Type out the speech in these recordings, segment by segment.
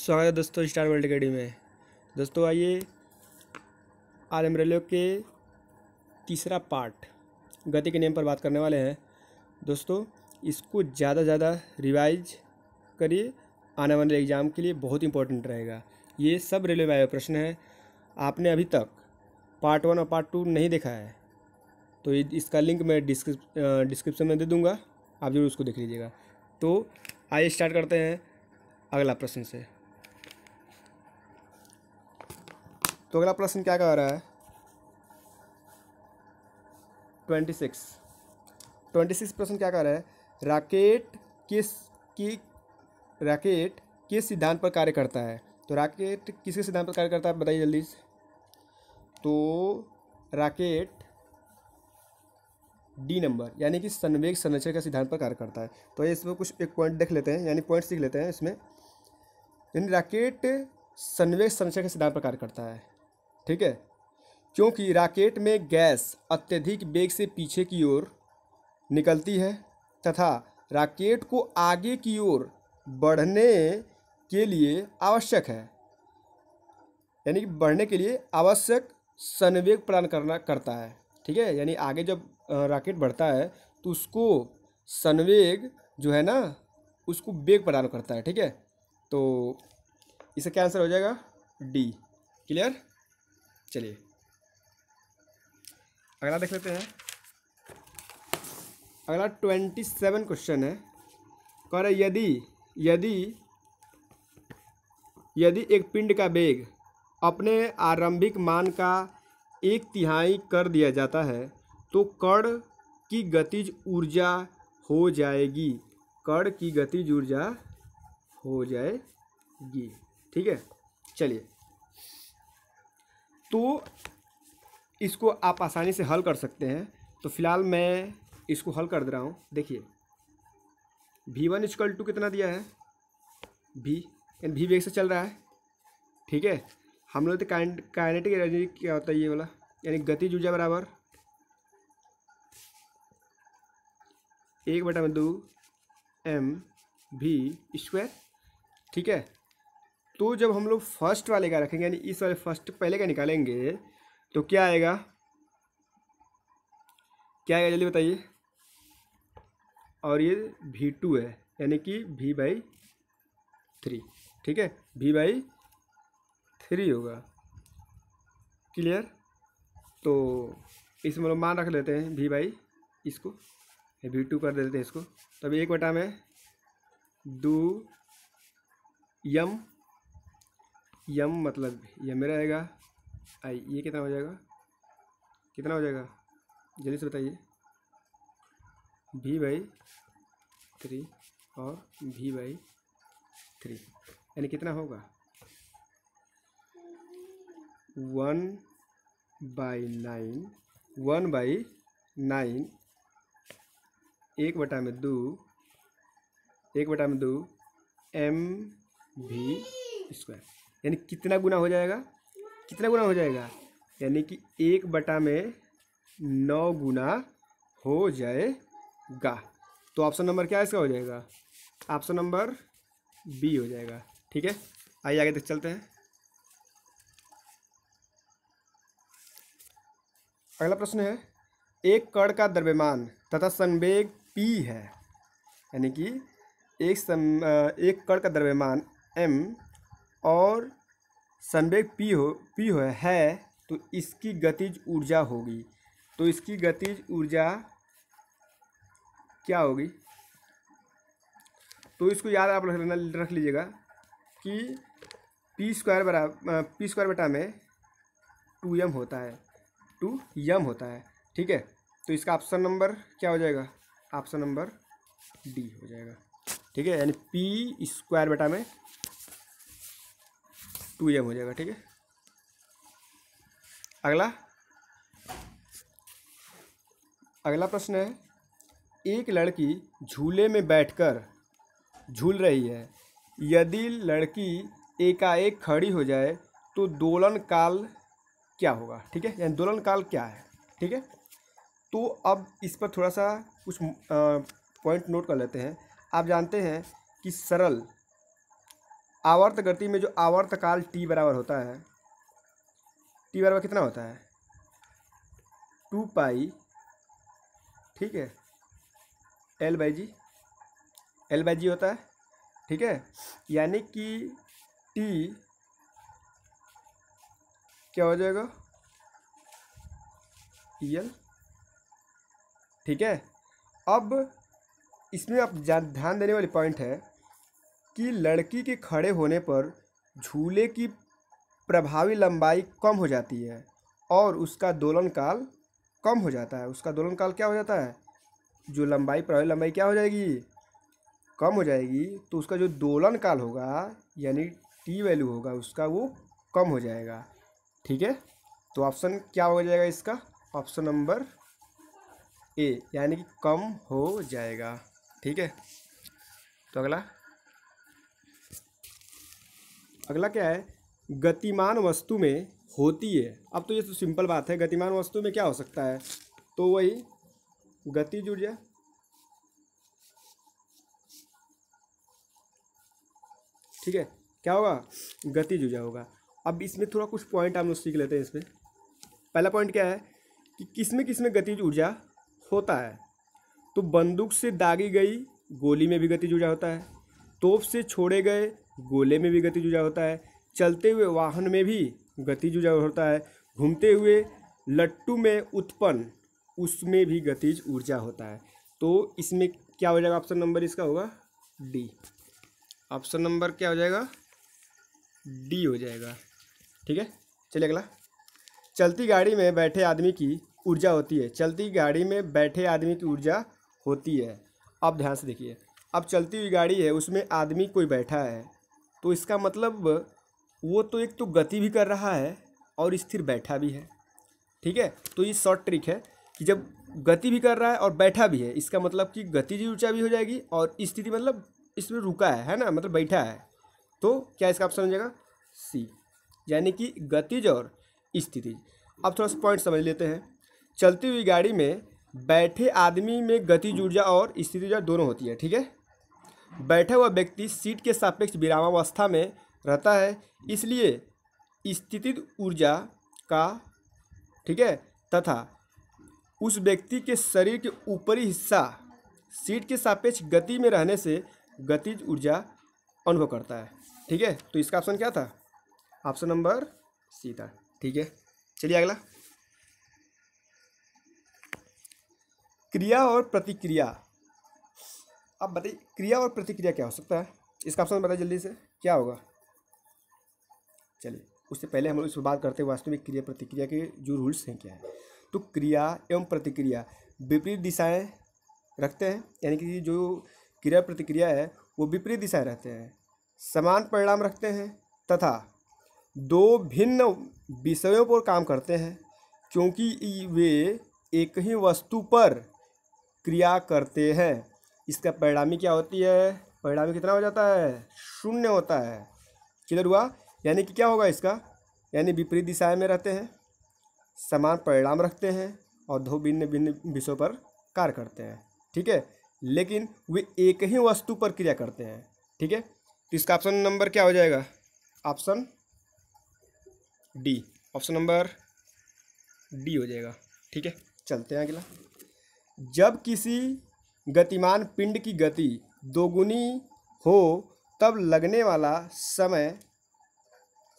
स्वागत है दोस्तों स्टार वर्ल्ड अकेडमी में। दोस्तों आइए आज हम रेलवे के तीसरा पार्ट, गति के नियम पर बात करने वाले हैं। दोस्तों, इसको ज़्यादा ज़्यादा रिवाइज करिए, आने वाले एग्ज़ाम के लिए बहुत इंपॉर्टेंट रहेगा। ये सब रेलवे वाले प्रश्न है। आपने अभी तक पार्ट वन और पार्ट टू नहीं देखा है तो इसका लिंक मैं डिस्क्रिप डिस्क्रिप्शन में दे दूँगा। आप ज़रूर उसको देख लीजिएगा। तो आइए स्टार्ट करते हैं अगला प्रश्न से। तो अगला प्रश्न क्या कह रहा है? Twenty six. ट्वेंटी सिक्स प्रश्न क्या कह रहा है? राकेट किस की राकेट किस सिद्धांत पर कार्य करता है? तो राकेट किसके सिद्धांत पर कार्य करता है? बताइए जल्दी से। तो राकेट डी नंबर यानी कि संवेग संरक्षण का सिद्धांत पर कार्य करता है। तो ये इसमें कुछ एक पॉइंट देख लेते हैं यानी पॉइंट सीख लेते हैं इसमें। यानी राकेट संवेग संरक्षण के सिद्धांत पर कार्य करता है। ठीक है? क्योंकि राकेट में गैस अत्यधिक वेग से पीछे की ओर निकलती है तथा राकेट को आगे की ओर बढ़ने के लिए आवश्यक है। यानी कि बढ़ने के लिए आवश्यक संवेग प्रदान करना, करता है। ठीक है? यानी आगे जब राकेट बढ़ता है तो उसको संवेग जो है ना, उसको वेग प्रदान करता है। ठीक है? तो इसका क्या आंसर हो जाएगा? डी। क्लियर? चलिए। अगला देख लेते हैं। अगला ट्वेंटी सेवन क्वेश्चन है। कह रहा यदि यदि यदि एक पिंड का वेग अपने आरंभिक मान का एक तिहाई कर दिया जाता है तो कण की गतिज ऊर्जा हो जाएगी। कण की गतिज ऊर्जा हो जाएगी। ठीक है? चलिए। तो इसको आप आसानी से हल कर सकते हैं। तो फ़िलहाल मैं इसको हल कर दे रहा हूँ। देखिए वी वन इक्वल टू कितना दिया है? भी यानी भी वेग से चल रहा है। ठीक है? हम लोग तो काइनेटिक एनर्जी क्या होता है ये वाला? यानी गति ऊर्जा बराबर। एक बटा में दो एम भी स्क्वायर ठीक है? तो जब हम लोग फ़र्स्ट वाले का रखेंगे, यानी इस वाले फ़र्स्ट पहले का निकालेंगे तो क्या आएगा? क्या आएगा जल्दी बताइए? और ये भी टू है, यानी कि भी बाई थ्री ठीक है? भी बाई थ्री होगा। क्लियर तो इसमें लोग मान रख लेते हैं भी बाई इसको भी टू कर देते हैं इसको। तो अभी एक बटा में दो यम यम मतलब यम रहेगा, आई, ये कितना हो जाएगा? कितना हो जाएगा? जल्दी से बताइए। भी बाई थ्री और भी बाई थ्री यानी कितना होगा? One by nine one by nine एक बटा में दो, एक बटा में दो एम भी स्क्वायर यानी कितना गुना हो जाएगा? कितना गुना हो जाएगा? यानी कि एक बटा में नौ गुना हो जाएगा। तो ऑप्शन नंबर क्या इसका हो जाएगा? ऑप्शन नंबर बी हो जाएगा। ठीक है? आइए आगे तक चलते हैं। अगला प्रश्न है, एक कण का द्रव्यमान तथा संवेग p है। यानी कि एक सम एक कण का द्रव्यमान m और संवेग पी हो पी हो, है तो इसकी गतिज ऊर्जा होगी। तो इसकी गतिज ऊर्जा क्या होगी? तो इसको याद आप रख लीजिएगा कि पी स्क्वायर बराबर पी स्क्वायर बटा में टू एम होता है। टू यम होता है, ठीक है? तो इसका ऑप्शन नंबर क्या हो जाएगा? ऑप्शन नंबर डी हो जाएगा, ठीक है? यानी पी स्क्वायर बटा में टू एम हो जाएगा, ठीक है? अगला। अगला प्रश्न है, एक लड़की झूले में बैठकर झूल रही है। यदि लड़की एकाएक खड़ी हो जाए तो दोलन काल क्या होगा? ठीक है? यानी दोलन काल क्या है? ठीक है? तो अब इस पर थोड़ा सा कुछ पॉइंट नोट कर लेते हैं। आप जानते हैं कि सरल आवर्त गति में जो आवर्त काल टी बराबर होता है टी बराबर कितना होता है? टू पाई ठीक है? L by G L by G होता है, ठीक है? यानी कि टी क्या हो जाएगा? ई एल ठीक है? अब इसमें आप ध्यान देने वाली पॉइंट है कि लड़की के खड़े होने पर झूले की प्रभावी लंबाई कम हो जाती है और उसका दोलन काल कम हो जाता है। उसका दोलन काल क्या हो जाता है? जो लंबाई, प्रभावी लंबाई क्या हो जाएगी? कम हो जाएगी। तो उसका जो दोलन काल होगा, यानी टी वैल्यू होगा, उसका वो कम हो जाएगा। ठीक है? तो ऑप्शन क्या हो जाएगा इसका? ऑप्शन नंबर ए, यानी कि कम हो जाएगा। ठीक है? तो अगला अगला क्या है? गतिमान वस्तु में होती है। अब तो ये तो सिंपल बात है, गतिमान वस्तु में क्या हो सकता है? तो वही गतिज ऊर्जा ठीक है, क्या होगा? गतिज ऊर्जा होगा। अब इसमें थोड़ा कुछ पॉइंट हम लोग सीख लेते हैं इसमें। पहला पॉइंट क्या है? कि किसमें किसमें गतिज ऊर्जा होता है। तो बंदूक से दागी गई, गोली में भी गतिज ऊर्जा होता है। तोप से छोड़े गए गोले में भी गतिज ऊर्जा होता है, चलते हुए वाहन में भी गतिज ऊर्जा होता है, घूमते हुए लट्टू में उत्पन्न, उसमें भी गतिज ऊर्जा होता है। तो इसमें क्या हो जाएगा ऑप्शन नंबर इसका होगा? डी ऑप्शन नंबर क्या हो जाएगा? डी हो जाएगा। ठीक है? चलिए अगला। चलती गाड़ी में बैठे आदमी की ऊर्जा होती है। चलती गाड़ी में बैठे आदमी की ऊर्जा होती है। अब ध्यान से देखिए। अब चलती हुई गाड़ी है, उसमें आदमी कोई बैठा है। तो इसका मतलब वो तो एक तो गति भी कर रहा है और स्थिर बैठा भी है। ठीक है? तो ये शॉर्ट ट्रिक है कि जब गति भी कर रहा है और बैठा भी है, इसका मतलब कि गतिज ऊर्जा भी हो जाएगी और स्थिति मतलब इसमें रुका है है ना? मतलब बैठा है। तो क्या इसका ऑप्शन हो जाएगा? सी यानी कि गतिज और स्थिति। अब थोड़ा सा पॉइंट समझ लेते हैं। चलती हुई गाड़ी में बैठे आदमी में गतिज ऊर्जा और स्थिति ऊर्जा दोनों होती है, ठीक है? बैठा हुआ व्यक्ति सीट के सापेक्ष विरामावस्था में रहता है, इसलिए स्थिति ऊर्जा का, ठीक है, तथा उस व्यक्ति के शरीर के ऊपरी हिस्सा सीट के सापेक्ष गति में रहने से गतिज ऊर्जा अनुभव करता है, ठीक है? तो इसका ऑप्शन क्या था? ऑप्शन नंबर सी था, ठीक है? चलिए अगला। क्रिया और प्रतिक्रिया। अब बताइए, क्रिया और प्रतिक्रिया क्या हो सकता है? इसका ऑप्शन बताइए जल्दी से, क्या होगा? चलिए, उससे पहले हम लोग इस पर बात करते हैं वास्तविक क्रिया प्रतिक्रिया के जो रूल्स हैं क्या है? तो क्रिया एवं प्रतिक्रिया विपरीत दिशाएँ रखते हैं, यानी कि जो क्रिया प्रतिक्रिया है, वो विपरीत दिशाएँ रहते हैं। समान परिणाम रखते हैं तथा दो भिन्न विषयों पर काम करते हैं, क्योंकि वे एक ही वस्तु पर क्रिया करते हैं। इसका परिणामी क्या होती है? परिणामी कितना हो जाता है? शून्य होता है। किधर हुआ? यानी कि क्या होगा इसका? यानी विपरीत दिशाएँ में रहते हैं, समान परिणाम रखते हैं और दो भिन्न भिन्न विषयों पर कार्य करते हैं, ठीक है? लेकिन वे एक ही वस्तु पर क्रिया करते हैं, ठीक है? तो इसका ऑप्शन नंबर क्या हो जाएगा? Option D option number D हो जाएगा, ठीक है? चलते हैं अगला। जब किसी गतिमान पिंड की गति दोगुनी हो, तब लगने वाला समय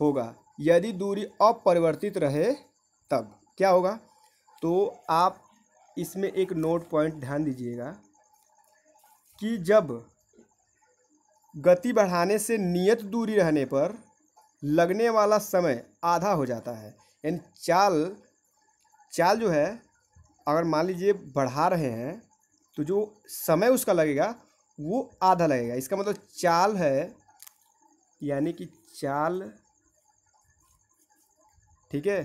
होगा। यदि दूरी अपरिवर्तित रहे, तब क्या होगा? तो आप इसमें एक नोट पॉइंट ध्यान दीजिएगा कि जब गति बढ़ाने से नियत दूरी रहने पर लगने वाला समय आधा हो जाता है, यानी चाल चाल जो है, अगर मान लीजिए बढ़ा रहे हैं तो जो समय उसका लगेगा, वो आधा लगेगा। इसका मतलब चाल है, यानी कि चाल, ठीक है?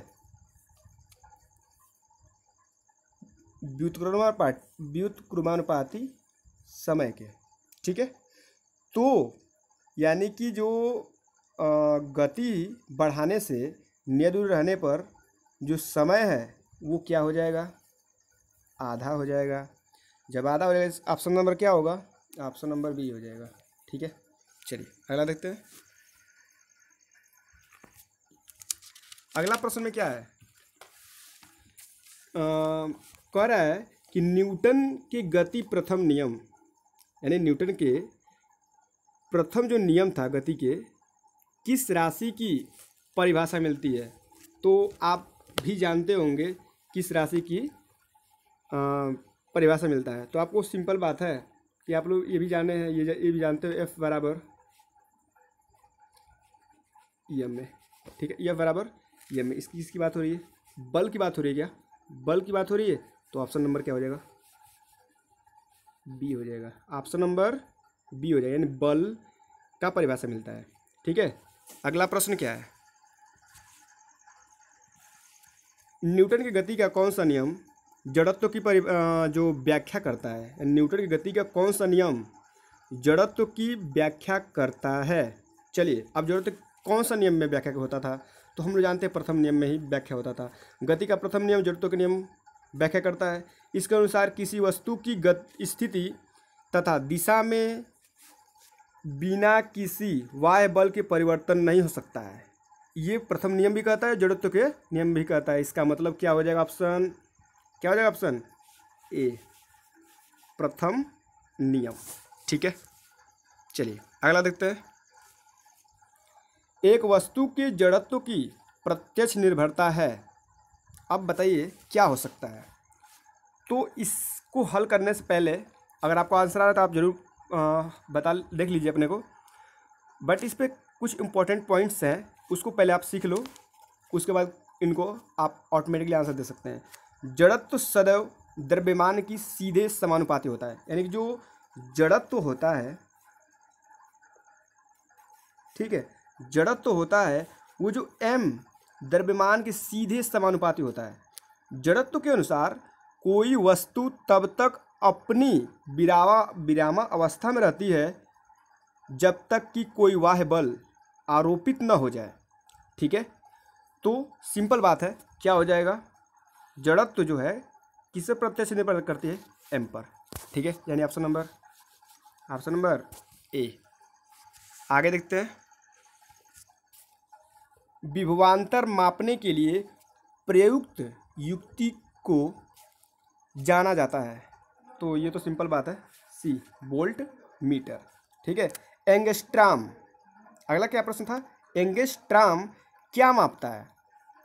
व्युत्क्रमानुपात, व्युत्क्रमानुपाती समय के, ठीक है? तो यानी कि जो गति बढ़ाने से नियदूर रहने पर जो समय है, वो क्या हो जाएगा? आधा हो जाएगा। ज़्यादा हो जाएगा ऑप्शन नंबर क्या होगा? ऑप्शन नंबर बी हो जाएगा। ठीक है? चलिए अगला देखते हैं। अगला प्रश्न में क्या है? कह रहा है कि न्यूटन के गति प्रथम नियम यानी न्यूटन के प्रथम जो नियम था गति के किस राशि की परिभाषा मिलती है? तो आप भी जानते होंगे किस राशि की आ, परिभाषा मिलता है। तो आपको सिंपल बात है कि आप लोग ये भी जाने हैं, ये ये भी जानते हो एफ़ बराबर ई एम में। ठीक है एफ़ बराबर ई एम में। इसकी इसकी बात हो रही है? बल की बात हो रही है क्या? बल की बात हो रही है? तो ऑप्शन नंबर क्या हो जाएगा? बी हो जाएगा। ऑप्शन नंबर बी हो जाएगा। यानी बल का परिभाषा मिलता है। ठीक है? अगला प्रश्न क्या है? न्यूटन की गति का कौन सा नियम जड़त्व की परि जो व्याख्या करता है, न्यूटन की गति का कौन सा नियम? जड़त्व की व्याख्या करता है। चलिए, अब जड़त्व कौन सा नियम में व्याख्या होता था? तो हम लोग जानते हैं प्रथम नियम में ही व्याख्या होता था। गति का प्रथम नियम, जड़त्व के नियम व्याख्या करता है। इसके अनुसार किसी वस्तु की गत स्थिति तथा दिशा में बिना किसी वाय बल के परिवर्तन नहीं हो सकता है। ये प्रथम नियम भी कहता है, जड़त्व के नियम भी कहता है। इसका मतलब क्या हो जाएगा ऑप्शन क्या हो जाएगा ऑप्शन ए प्रथम नियम। ठीक है? चलिए, अगला देखते हैं। एक वस्तु के जड़त्व की प्रत्यक्ष निर्भरता है। अब बताइए, क्या हो सकता है? तो इसको हल करने से पहले, अगर आपको आंसर आ रहा है तो आप ज़रूर बता, देख लीजिए अपने को। बट इस पर कुछ इंपॉर्टेंट पॉइंट्स हैं, उसको पहले आप सीख लो, उसके बाद इनको आप ऑटोमेटिकली आंसर दे सकते हैं। जड़त्व सदैव द्रव्यमान की सीधे समानुपाती होता है। यानी कि जो जड़त्व होता है, ठीक है, जड़त्व होता है, वो जो एम द्रव्यमान के सीधे समानुपाती होता है। जड़त्व के अनुसार कोई वस्तु तब तक अपनी विरामा विरामा अवस्था में रहती है, जब तक कि कोई वाह बल आरोपित न हो जाए। ठीक है? तो सिंपल बात है, क्या हो जाएगा? जड़त्व जो है किससे प्रत्यक्ष निर्भर करती है? एम पर। ठीक है? यानी option number option number A आगे देखते हैं। विभवांतर मापने के लिए प्रयुक्त युक्ति को जाना जाता है। तो ये तो सिंपल बात है। सी बोल्ट मीटर ठीक है? एंगस्ट्राम। अगला क्या प्रश्न था? एंगस्ट्राम क्या मापता है?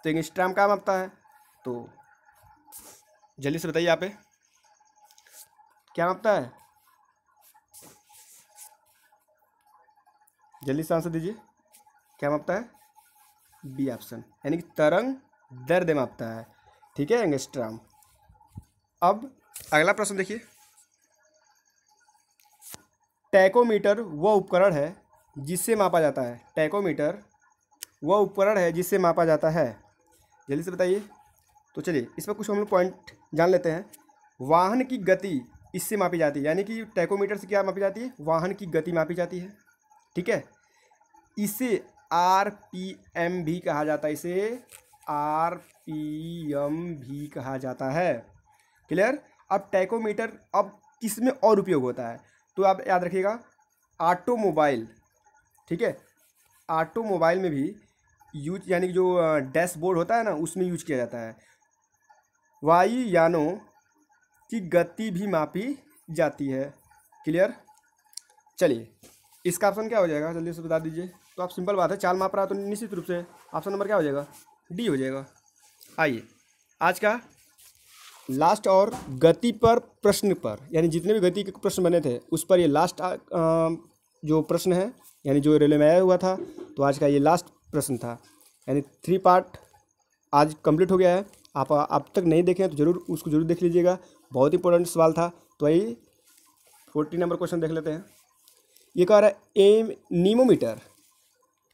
तो एंगस्ट्राम क्या मापता है? तो जल्दी से बताइए यहाँ पे। क्या मापता है? जल्दी से आंसर दीजिए। क्या मापता है? B option. यानी कि तरंग दर्द मापता है। ठीक है एंगस्ट्राम अब अगला प्रश्न देखिए। टैकोमीटर वह उपकरण है जिससे मापा जाता है। टैकोमीटर वह उपकरण है जिससे मापा जाता है। जल्दी से बताइए। तो चलिए, इस पर कुछ हम लोग पॉइंट जान लेते हैं। वाहन की गति इससे मापी जाती है। यानी कि टैकोमीटर से क्या मापी जाती है? वाहन की गति मापी जाती है। ठीक है? इसे आर पी एम भी कहा जाता है। इसे आर पी एम भी कहा जाता है। क्लियर? अब टैकोमीटर अब किसमें और उपयोग होता है? तो आप याद रखिएगा, ऑटोमोबाइल। ठीक है? ऑटोमोबाइल में भी यूज़ यानी कि जो डैशबोर्ड होता है ना, उसमें यूज़ किया जाता है। वायुयानों की गति भी मापी जाती है। क्लियर? चलिए, इसका ऑप्शन क्या हो जाएगा? जल्दी से बता दीजिए। तो आप सिंपल बात है, चाल माप रहा है तो निश्चित रूप से ऑप्शन नंबर क्या हो जाएगा? डी हो जाएगा। आइए, आज का लास्ट और गति पर प्रश्न पर, यानी जितने भी गति के प्रश्न बने थे, उस पर ये लास्ट जो प्रश्न है, यानी जो रेलवे में आया हुआ था तो आज का ये लास्ट प्रश्न था। यानी थ्री पार्ट आज कंप्लीट हो गया है। आप अब तक नहीं देखे हैं तो ज़रूर उसको ज़रूर देख लीजिएगा। बहुत इंपॉर्टेंट सवाल था। तो आइए फोर्टी नंबर क्वेश्चन देख लेते हैं। ये कह रहा है एम नीमोमीटर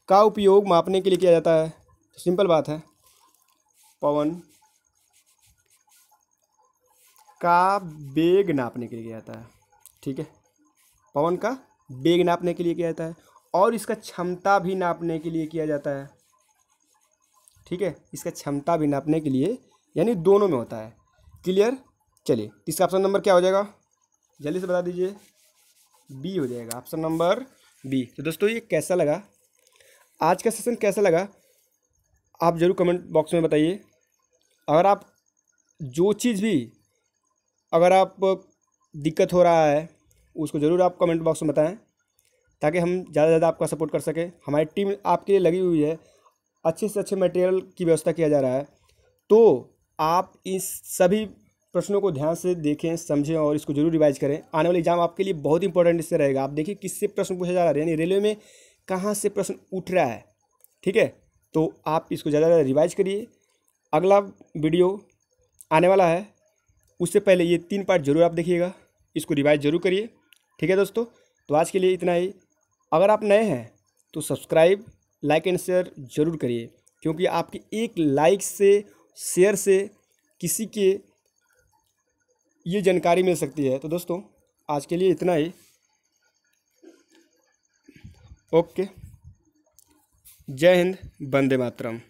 का उपयोग मापने के लिए किया जाता है। सिंपल बात है। पवन का बेग नापने के लिए किया जाता है। ठीक है? पवन का बेग नापने के लिए किया जाता है और इसका क्षमता भी नापने के लिए किया जाता है। ठीक है? इसका क्षमता भी नापने के लिए यानी दोनों में होता है। क्लियर चलिए, इसका ऑप्शन नंबर क्या हो जाएगा? जल्दी से बता दीजिए। बी हो जाएगा। ऑप्शन नंबर बी तो दोस्तों, ये कैसा लगा? आज का सेशन कैसा लगा? आप ज़रूर कमेंट बॉक्स में बताइए। अगर आप जो चीज़ भी अगर आप दिक्कत हो रहा है, उसको ज़रूर आप कमेंट बॉक्स में बताएँ, ताकि हम ज़्यादा से ज़्यादा आपका सपोर्ट कर सकें। हमारी टीम आपके लिए लगी हुई है। अच्छे से अच्छे मटेरियल की व्यवस्था किया जा रहा है। तो आप इस सभी प्रश्नों को ध्यान से देखें, समझें और इसको ज़रूर रिवाइज करें। आने वाले एग्ज़ाम आपके लिए बहुत इंपॉर्टेंट इससे रहेगा। आप देखिए किससे प्रश्न पूछा जा रहा है, यानी रेलवे में कहाँ से प्रश्न उठ रहा है, ठीक है? तो आप इसको ज़्यादा ज़्यादा रिवाइज करिए। अगला वीडियो आने वाला है। उससे पहले ये तीन पार्ट ज़रूर आप देखिएगा। इसको रिवाइज ज़रूर करिए, ठीक है दोस्तों? तो आज के लिए इतना ही। अगर आप नए हैं तो सब्सक्राइब लाइक एंड शेयर ज़रूर करिए। क्योंकि आपकी एक लाइक से शेयर से किसी के ये जानकारी मिल सकती है। तो दोस्तों, आज के लिए इतना ही। ओके। जय हिंद, वंदे मातरम।